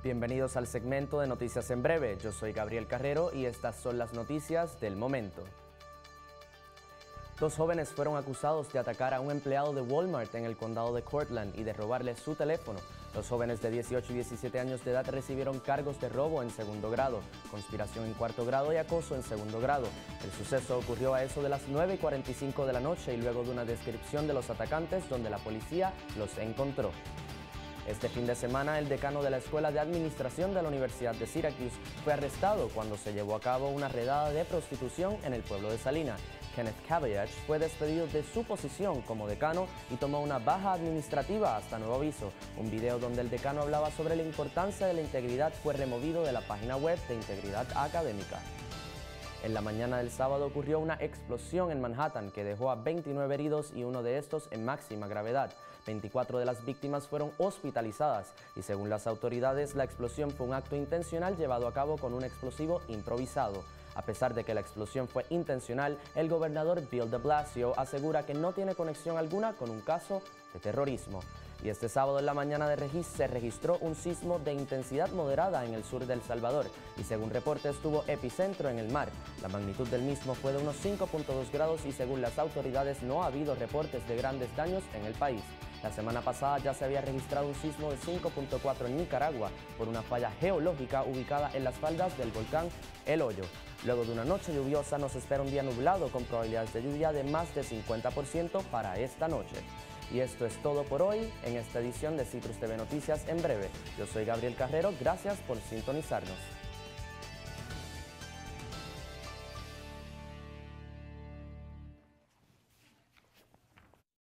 Bienvenidos al segmento de Noticias en Breve. Yo soy Gabriel Carrero y estas son las noticias del momento. Dos jóvenes fueron acusados de atacar a un empleado de Walmart en el condado de Cortland y de robarle su teléfono. Los jóvenes de 18 y 17 años de edad recibieron cargos de robo en segundo grado, conspiración en cuarto grado y acoso en segundo grado. El suceso ocurrió a eso de las 9 y 45 de la noche y luego de una descripción de los atacantes donde la policía los encontró. Este fin de semana, el decano de la Escuela de Administración de la Universidad de Syracuse fue arrestado cuando se llevó a cabo una redada de prostitución en el pueblo de Salina. Kenneth Cavallage fue despedido de su posición como decano y tomó una baja administrativa hasta nuevo aviso. Un video donde el decano hablaba sobre la importancia de la integridad fue removido de la página web de Integridad Académica. En la mañana del sábado ocurrió una explosión en Manhattan que dejó a 29 heridos y uno de estos en máxima gravedad. 24 de las víctimas fueron hospitalizadas y según las autoridades la explosión fue un acto intencional llevado a cabo con un explosivo improvisado. A pesar de que la explosión fue intencional, el gobernador Bill de Blasio asegura que no tiene conexión alguna con un caso de terrorismo. Y este sábado en la mañana de registro se registró un sismo de intensidad moderada en el sur de El Salvador y según reportes estuvo epicentro en el mar. La magnitud del mismo fue de unos 5.2 grados y según las autoridades no ha habido reportes de grandes daños en el país. La semana pasada ya se había registrado un sismo de 5.4 en Nicaragua por una falla geológica ubicada en las faldas del volcán El Hoyo. Luego de una noche lluviosa nos espera un día nublado con probabilidades de lluvia de más de 50% para esta noche. Y esto es todo por hoy en esta edición de Citrus TV Noticias en breve. Yo soy Gabriel Carrero, gracias por sintonizarnos.